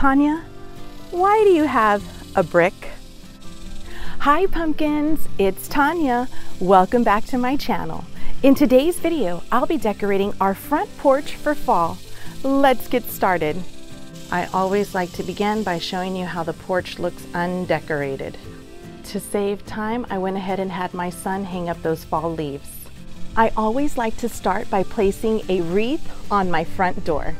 Taña, why do you have a brick? Hi pumpkins, it's Taña. Welcome back to my channel. In today's video, I'll be decorating our front porch for fall. Let's get started. I always like to begin by showing you how the porch looks undecorated. To save time, I went ahead and had my son hang up those fall leaves. I always like to start by placing a wreath on my front door.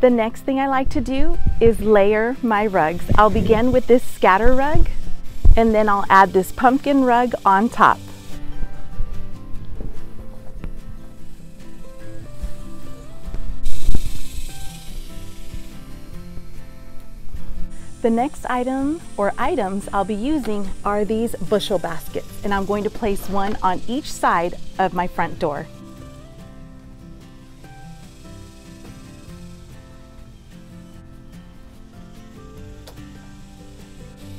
The next thing I like to do is layer my rugs. I'll begin with this scatter rug and then I'll add this pumpkin rug on top. The next item or items I'll be using are these bushel baskets and I'm going to place one on each side of my front door.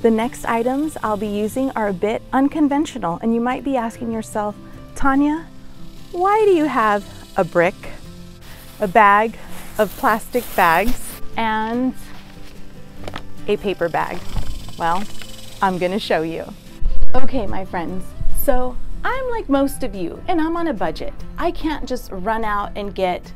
The next items I'll be using are a bit unconventional and you might be asking yourself, Taña, why do you have a brick, a bag of plastic bags, and a paper bag? Well, I'm gonna show you. Okay, my friends, so I'm like most of you and I'm on a budget. I can't just run out and get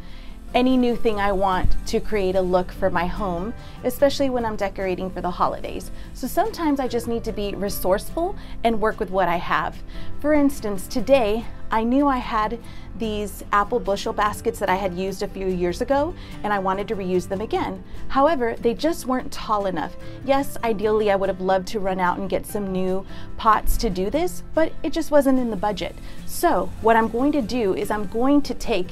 any new thing I want to create a look for my home, especially when I'm decorating for the holidays. So sometimes I just need to be resourceful and work with what I have. For instance, today I knew I had these apple bushel baskets that I had used a few years ago and I wanted to reuse them again. However, they just weren't tall enough. Yes, ideally I would have loved to run out and get some new pots to do this, but it just wasn't in the budget. So what I'm going to do is I'm going to take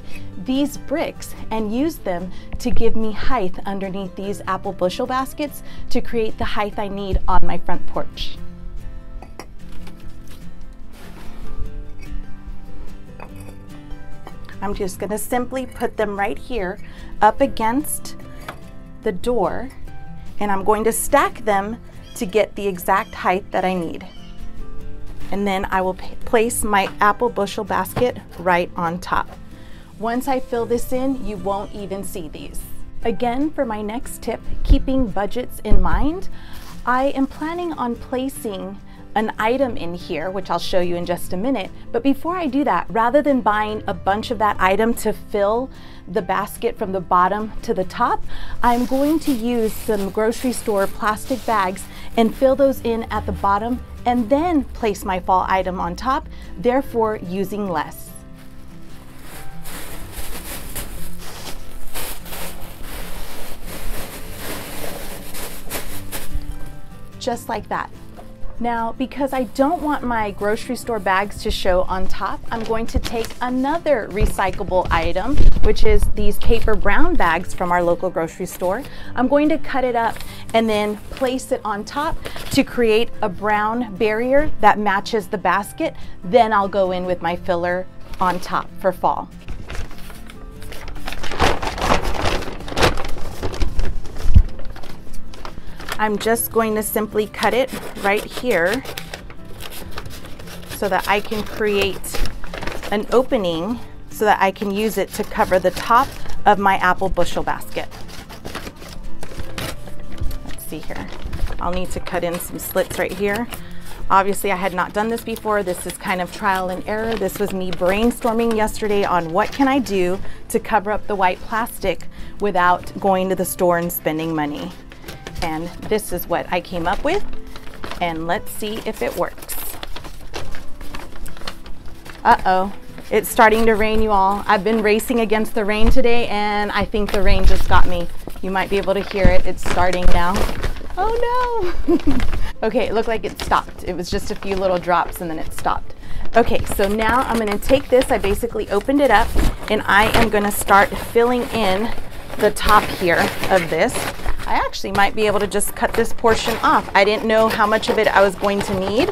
these bricks and use them to give me height underneath these apple bushel baskets to create the height I need on my front porch. I'm just gonna simply put them right here up against the door and I'm going to stack them to get the exact height that I need. And then I will place my apple bushel basket right on top. Once I fill this in, you won't even see these. Again, for my next tip, keeping budgets in mind, I am planning on placing an item in here, which I'll show you in just a minute. But before I do that, rather than buying a bunch of that item to fill the basket from the bottom to the top, I'm going to use some grocery store plastic bags and fill those in at the bottom and then place my fall item on top, therefore using less. Just like that. Now, because I don't want my grocery store bags to show on top, I'm going to take another recyclable item, which is these paper brown bags from our local grocery store. I'm going to cut it up and then place it on top to create a brown barrier that matches the basket. Then I'll go in with my filler on top for fall. I'm just going to simply cut it right here so that I can create an opening so that I can use it to cover the top of my apple bushel basket. Let's see here. I'll need to cut in some slits right here. Obviously, I had not done this before. This is kind of trial and error. This was me brainstorming yesterday on what can I do to cover up the white plastic without going to the store and spending money. And this is what I came up with. And let's see if it works. Uh-oh, it's starting to rain you all. I've been racing against the rain today and I think the rain just got me. You might be able to hear it. It's starting now. Oh no. okay, it looked like it stopped. It was just a few little drops and then it stopped. Okay, so now I'm gonna take this, I basically opened it up and I am gonna start filling in the top here of this. I actually might be able to just cut this portion off. I didn't know how much of it I was going to need.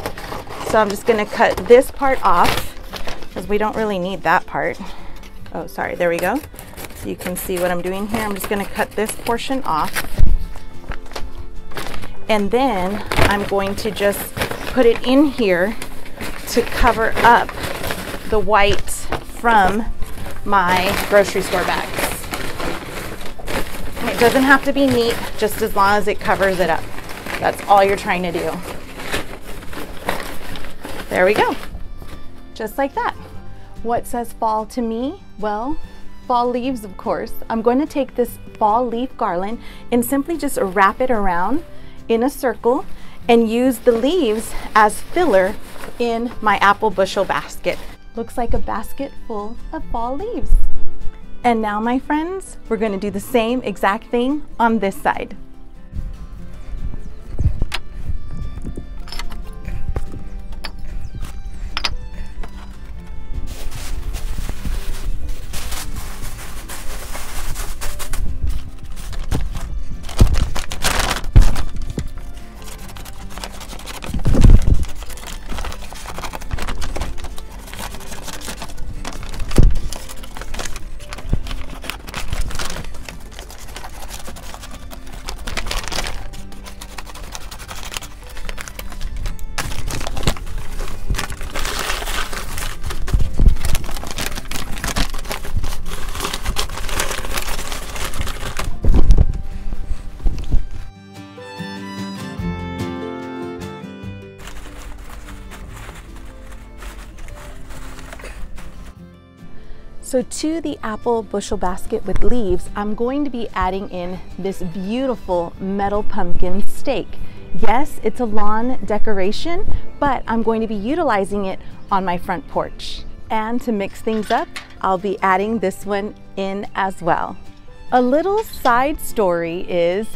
So I'm just gonna cut this part off because we don't really need that part. Oh, sorry, there we go. So you can see what I'm doing here. I'm just gonna cut this portion off. And then I'm going to just put it in here to cover up the white from my grocery store bags. Doesn't have to be neat, just as long as it covers it up. That's all you're trying to do. There we go. Just like that. What says fall to me? Well, fall leaves, of course. I'm going to take this fall leaf garland and simply just wrap it around in a circle and use the leaves as filler in my apple bushel basket. Looks like a basket full of fall leaves. And now, my friends, we're going to do the same exact thing on this side. So to the apple bushel basket with leaves, I'm going to be adding in this beautiful metal pumpkin stake. Yes, it's a lawn decoration, but I'm going to be utilizing it on my front porch. And to mix things up, I'll be adding this one in as well. A little side story is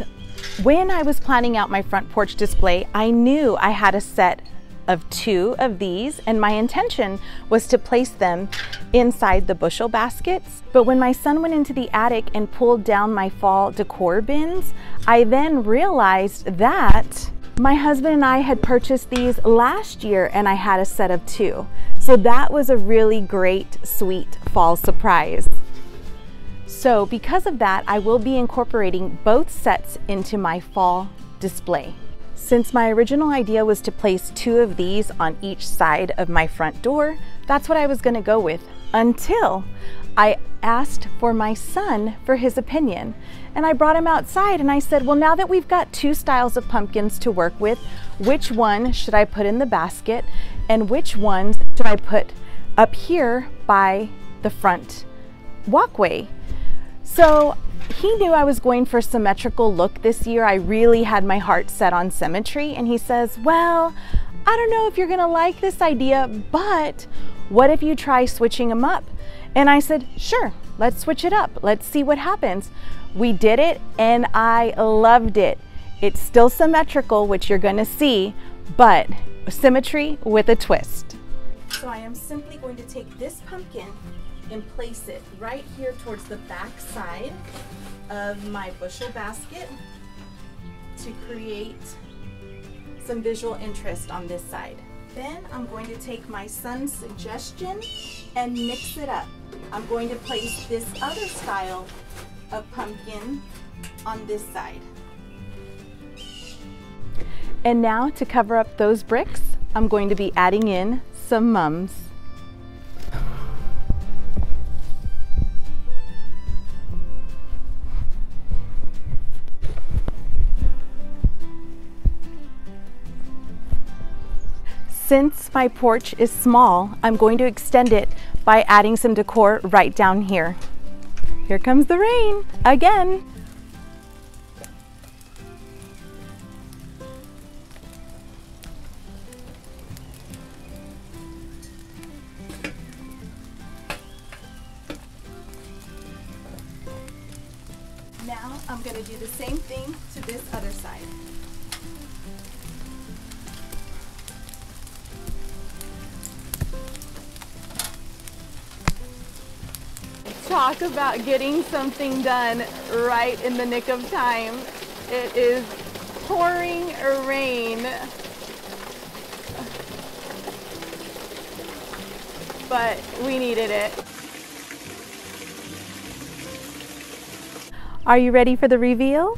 when I was planning out my front porch display, I knew I had a set of two of these and my intention was to place them inside the bushel baskets. But when my son went into the attic and pulled down my fall decor bins, I then realized that my husband and I had purchased these last year and I had a set of two. So that was a really great, sweet fall surprise. So because of that, I will be incorporating both sets into my fall display. Since my original idea was to place two of these on each side of my front door, that's what I was gonna go with until I asked for my son for his opinion. And I brought him outside and I said, well, now that we've got two styles of pumpkins to work with, which one should I put in the basket and which ones should I put up here by the front walkway? So he knew I was going for symmetrical look this year. I really had my heart set on symmetry. And he says, Well, I don't know if you're gonna like this idea, but what if you try switching them up? And I said, Sure, let's switch it up. Let's see what happens. We did it and I loved it. It's still symmetrical, which you're gonna see, but symmetry with a twist. So I am simply going to take this pumpkin and place it right here towards the back side of my bushel basket to create some visual interest on this side. Then I'm going to take my son's suggestion and mix it up. I'm going to place this other style of pumpkin on this side. And now to cover up those bricks, I'm going to be adding in some mums. Since my porch is small, I'm going to extend it by adding some decor right down here. Here comes the rain again. Now I'm going to do the same thing to this other side. Talk about getting something done right in the nick of time. It is pouring rain. But we needed it. Are you ready for the reveal?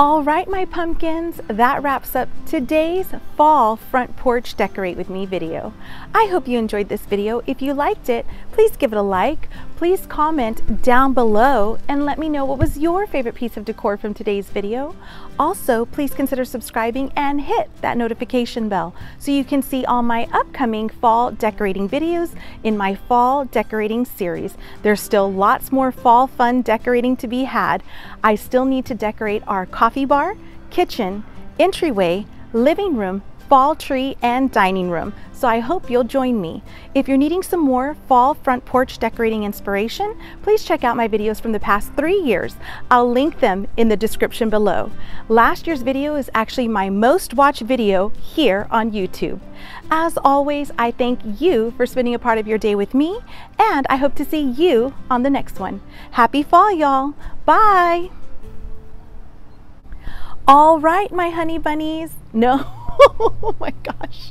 All right, my pumpkins, that wraps up today's fall front porch decorate with me video. I hope you enjoyed this video. If you liked it, please give it a like. Please comment down below and let me know what was your favorite piece of decor from today's video. Also, please consider subscribing and hit that notification bell so you can see all my upcoming fall decorating videos in my fall decorating series. There's still lots more fall fun decorating to be had. I still need to decorate our coffee bar, kitchen, entryway, living room, fall tree, and dining room. So I hope you'll join me. If you're needing some more fall front porch decorating inspiration, please check out my videos from the past three years. I'll link them in the description below. Last year's video is actually my most watched video here on YouTube. As always, I thank you for spending a part of your day with me, and I hope to see you on the next one. Happy fall, y'all. Bye. All right, my honey bunnies. No, oh my gosh.